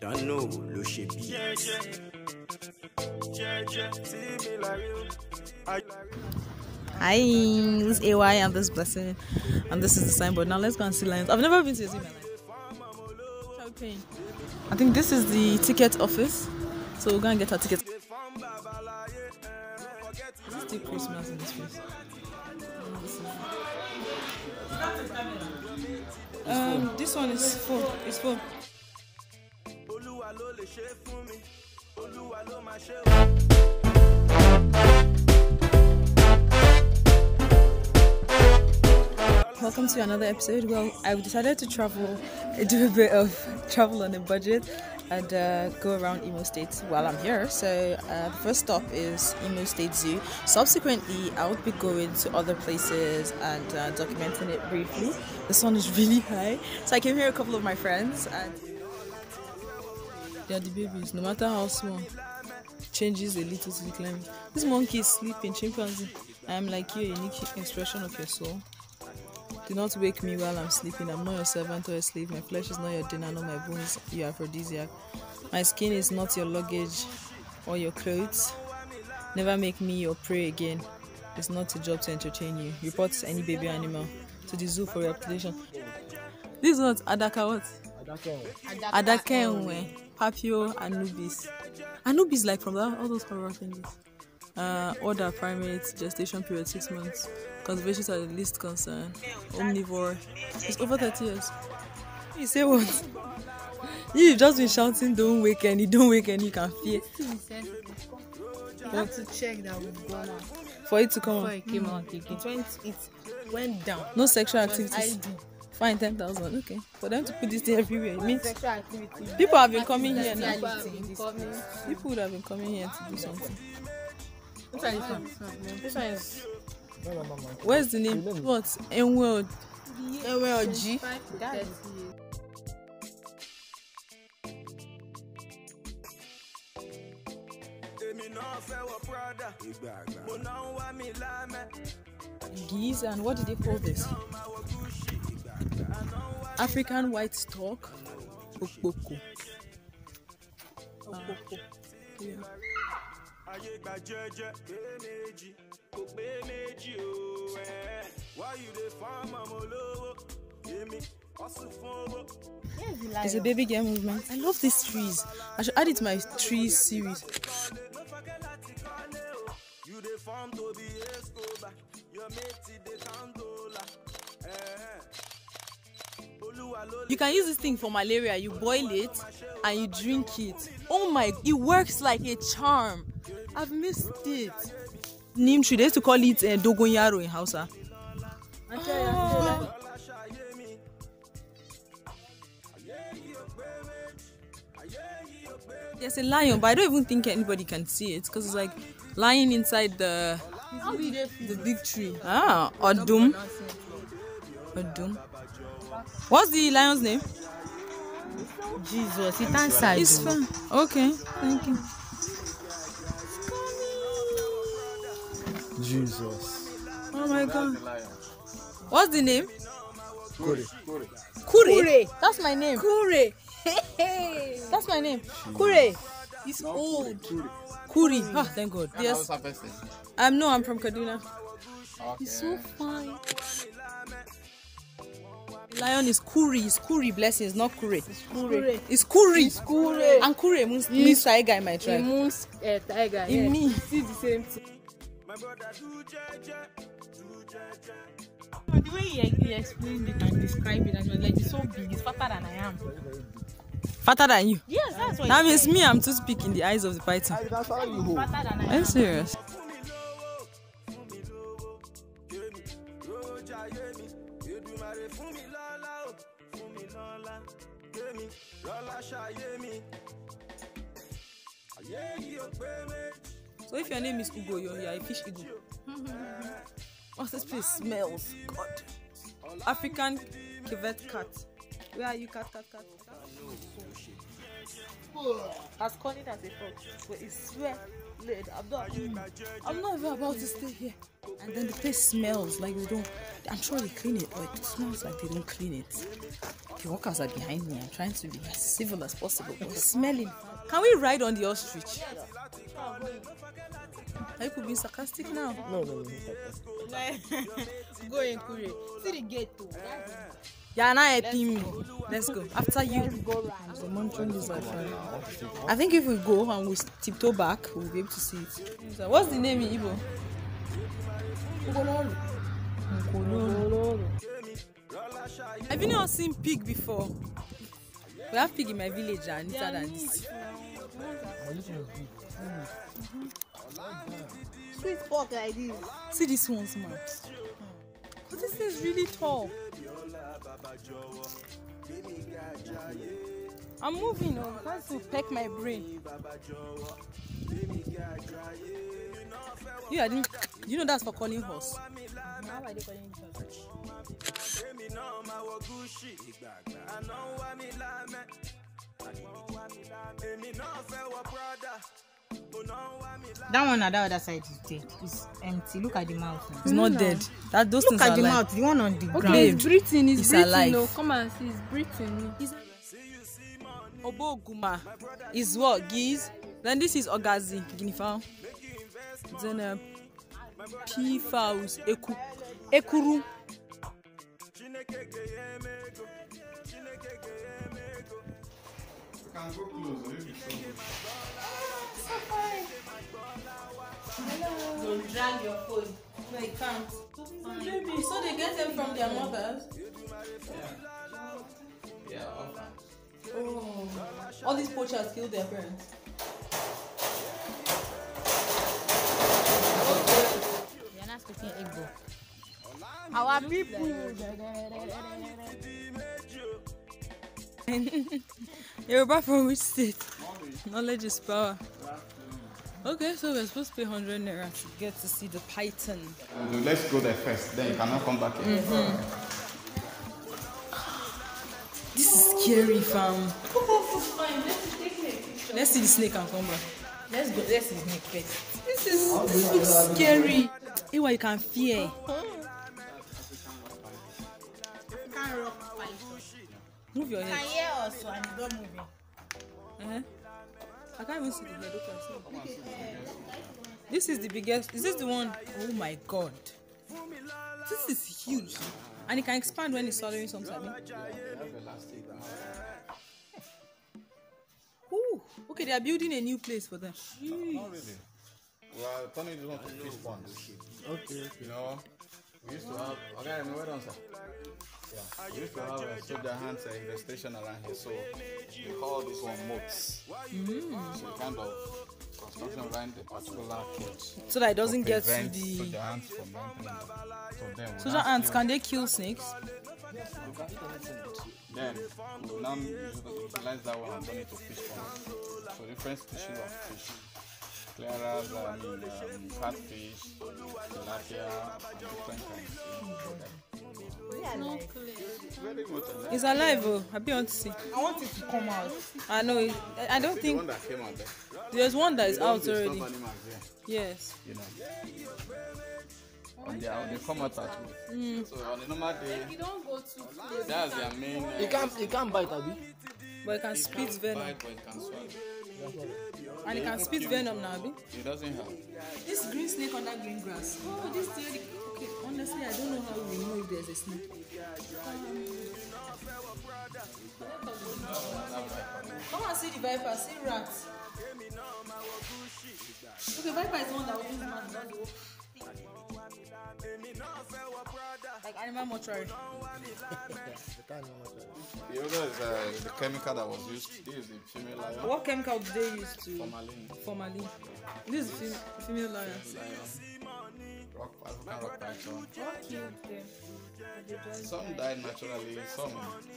Dano ló ṣe bí. Hi, this is AY and this is Blessing, and this is the signboard. Now let's go and see lions. I've never been to a zoo in my life. Shall? I think this is the ticket office, so we'll go and get our tickets. Is it still Christmas in this place? Um, this one is full. It's full. Ṣe fún mi, Olúwa ló máa ṣe. Welcome to another episode. Well, I've decided to travel, do a bit of travel on a budget, and uh, go around Imo State while I'm here. So uh, the first stop is Imo State Zoo. Subsequently, I would be going to other places and uh, documenting it briefly. The sun is really high, so I came here with a couple of my friends, and they are the babies. No matter how small, changes a little to the climate. This monkey is sleeping, chimpanzee. I am like you, a unique expression of your soul. Do not wake me while I'm sleeping. I'm not your servant or a slave. My flesh is not your dinner, nor my bones your aphrodisiac. My skin is not your luggage or your clothes. Never make me your prey again. It's not a job to entertain you. Report any baby animal to the zoo for reputation. This is what Adaka what? Adakenwe, Papio, Anubis. Anubis like from that, all those horror things. Uh, order primates, gestation period six months. Conservation are the least concern. Omnivore. It's over 30 years. You say what? You've just been shouting, don't wake any, don't wake any, you can fear. You have to check that we've gone out For it to come before out. it came out again. It went, it went down. No sexual It was activities. Fine, 10,000. Okay. For them to put this thing everywhere, it means people have been coming here now. People have been coming. People would have been coming here to do something. Which one is this one? Is Where's the name? What? Ewe Oji. Èmi náà fẹ́ wọ Prada, mo náà ń wá mi lámẹ́. Geese and what did they call this? African white stork. Okpoko. Okpoko. Yeah. Ayé gba jẹ́jẹ́ pé méjì, kò pé méjì o. ẹ̀. Why you dey farm olówó? Èmi hustle fún owó. It's a baby girl movement. I love these trees. I should add it to my trees series. You dey to be Escobar, your mate dey count dollar. You can use this thing for malaria. You boil it and you drink it. Oh my, it works like a charm. I've missed it. Neem tree. They used to call it uh, dogonyaro in Hausa. láṣayé mi. Ayé yìí ò pé méjì, ayé yìí ò pé There's a lion, but I don't even think anybody can see it because it's like lying inside the the big tree. Ah, Odum. Odum. What's the lion's name? Jesus, it answered. It's fine. Okay, thank you. Jesus. Oh my god. What's the name? Kore. Kure. That's my name. Kure. That's my name. Kure. It's old. Kuri. Ah, thank God. Yes. I'm no, I'm from Kaduna. He's so fine. Lion is Kuri. It's Kuri. Blessings, not Kure. Kure. It's Kuri. It's Kure. And Kure means, means tiger in my The tribe. moon's uh, tiger. In yeah. me. See the same thing. My brother do jẹ́jẹ́, do jẹ́jẹ́. The way he, he explained it and described it, and was like, it's so big, it's fatter than I am. Fatter than you. Yes, that's what That means said. me, I'm too speak in the eyes of the python. Fatter than I Are you am. serious? Fún mi kémi, lówó jayé mi. Èdùmàrè fún mi lọ́lá o, fún mi lọ́lá, kémi, lọ́lá ṣayé mi. Ayé yìí ò pé méjì. So if your name is Ugo, you're, you're a fish eagle. What's this place smells? God. African cavett cat. Where are you, cat, cat, cat? As cunning as a fox, but it's swear laid. I'm not. I'm not even about to stay here. And then the place smells like they don't. I'm sure they clean it, but it smells like they don't clean it. The workers are behind me. I'm trying to be as civil as possible, but smelling. Can we ride on the ostrich? Are you being sarcastic now? No, no, no. Go in Kure. See the gate too. You're not helping me. Let's go. After you. I think if we go and we tiptoe back, we'll be able to see it. What's the name in Igbo? Nkololo. Have you not seen pig before? We have pig in my village and than this. Sweet pork like this. See this one's. But this is really tall. I'm moving oh, on. That's to pack my brain. You are, you know that's for calling horse. How are calling horse? èmi náà fẹ́ wọ brọ́dà That one on the other side is dead. It's empty. Look at the mouth. now. It's not dead. That those Look things at are the alive. mouth. The one on the Okay, ground. Babe, he's breathing. He's it's breathing. alive. No, come and see. He's breathing. Oboguma is what? Geese. Then this is Ogazi, guinea fowl. Then uh, pea fowls, eku, ekuru. Don't drag your phone. No, can't. So they get them from their mothers. Yeah, Yeah, often. Oh, all these poachers kill their parents. You're not. Our people. Yoruba from which state? Knowledge is power. Okay, so we're supposed to pay 100 naira to get to see the python. Let's go there first, then you cannot come back here. This is scary, fam. Let's see the snake and come back. Let's go. Let's see snake first. This is this looks scary. Ewa, you can fear. Can't even see the head. Okay. This is the biggest. Is this the one? Oh my god. This is huge. And it can expand when it's swallowing something. Ooh. Okay, they are building a new place for them. Not really. We are turning this one to fish ponds. Okay, okay. You know, we used to have. Okay, I know where on sir. Yeah, we used to have a soldier hands uh, infestation around here, so we call this one moats. So kind of construction around the particular cage. So that it doesn't get to the. soldier ants from we Soldier ants, can they kill snakes? Then we now utilize that one and turn it to fish ponds. So different species of fish. Clearers, mean, um, catfish, tilapia, and different kinds. Alive. It's alive, oh. I be on to see. I want it to come out. I know. It, I I don't The think one that came out there. there's one that is out already. animals there, Yes. you know. On their, they come out at will. So on a normal day, You don't go close. that's their main. Uh, You can't, you can't bite, Abi. But it can spit venom. bite, but it can swallow. And it can spit venom now, Abi. It doesn't have. This green snake under green grass. Oh, this theory. Okay, honestly, I don't know how we know if there's a snake. Come and see the viper, see rats. Okay, viper is the one that opens mouth and does the whole- Like animal mortuary. You can't know what The other is uh, the chemical that was used. This is the female lion. What chemical did they use to Formalin. formalin? This is fem- female lion. Rock, African rock python. What killed them? Some died naturally, some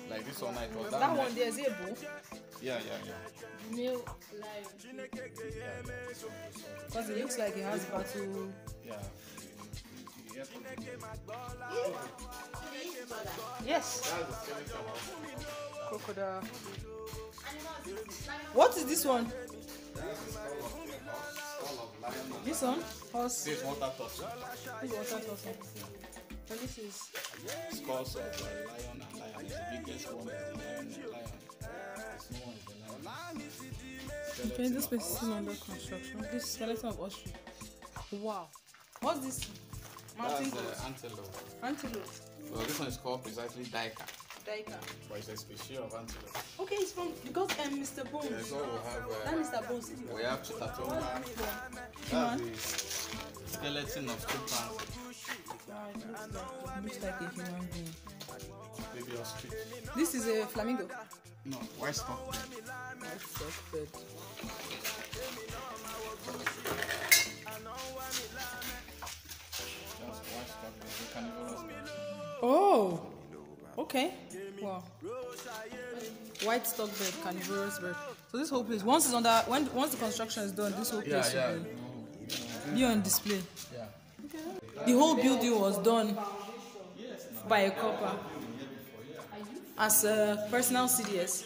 like this one. It was that, That one. one there is a bull. Yeah, yeah, yeah. Male lion. Because it looks like it has battle. Yeah. Yes. Crocodile. What is this one? This one? Horse. this water torture. This water tortoise. And this is Skulls of uh, lion and lion the biggest one is the lion and lion. The small one is the lion. Okay, this place is still under construction. This skeleton of ostrich. Wow. What's this? Mountain That's uh, antelope. Antelope. Well, this one is called precisely Daika, Daika. but it's a species of antelope. Okay, it's from because um, Mr. Bones. Yeah, so we have That uh, Mr. Bones. we have Chitatonga. That's the skeleton of two chimpanzee, Looks like a human being. baby ostrich. This is a flamingo. No, white stop. Suspect. That's white stop. It's a carnivorous bird. Oh. Okay. Wow. White stork bird, carnivorous bird. So this whole place, once it's under, when once the construction is done, this whole place yeah. will be, be on display. Yeah. The whole building was done by a copper as a personal CDS.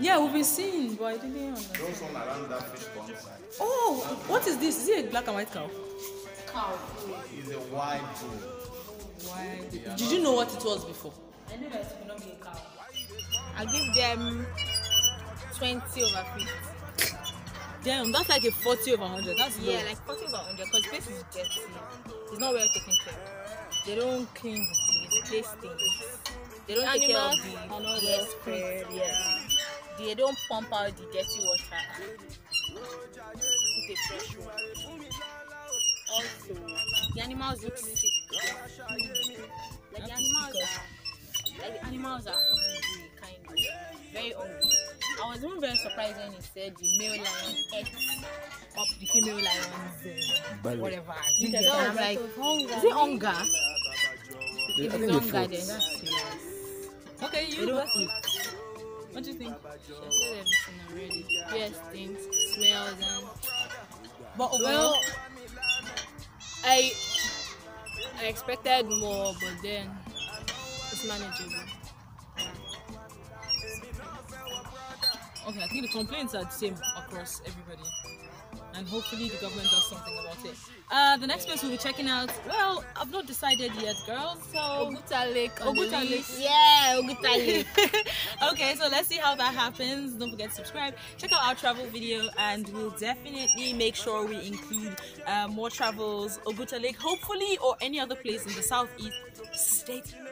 Yeah, we've been seeing, but I didn't understand. Those one around that fish pond side Oh, what is this? Is it a black and white cow? Is a wide bull. Why? Did you know what it was before? I knew that it could not be a cow. I give them 20 over 50. Damn, that's like a 40 over 100. That's Yeah, low. like 40 over 100 because the place is dirty. It's not well taken care of. They don't clean the place, the place stinks. They don't take care of Animals the are not the spread, yeah. They don't pump out the dirty water and put a fresh one. Also, the animals look sick. Like the animals are, like the animals are hungry, kind of very hungry. I was even very surprised when he said the male lion ate up the female lion's uh, whatever. You get That and was I'm like, like is it hunger? If it's think hunger, then that's serious. Okay, you don't eat. What do you think? She said everything already. Yes, things, smells, and But well, I I expected more, but then it's manageable. okay, I think the complaints are the same across everybody. And hopefully the government does something about it. Uh, the next place we'll be checking out, well, I've not decided yet, girls. So Oguta Lake. Oguta Lake. Yeah, Oguta Lake. okay, so let's see how that happens. Don't forget to subscribe. Check out our travel video, and we'll definitely make sure we include uh, more travels, Oguta Lake, hopefully, or any other place in the southeast. Stay tuned.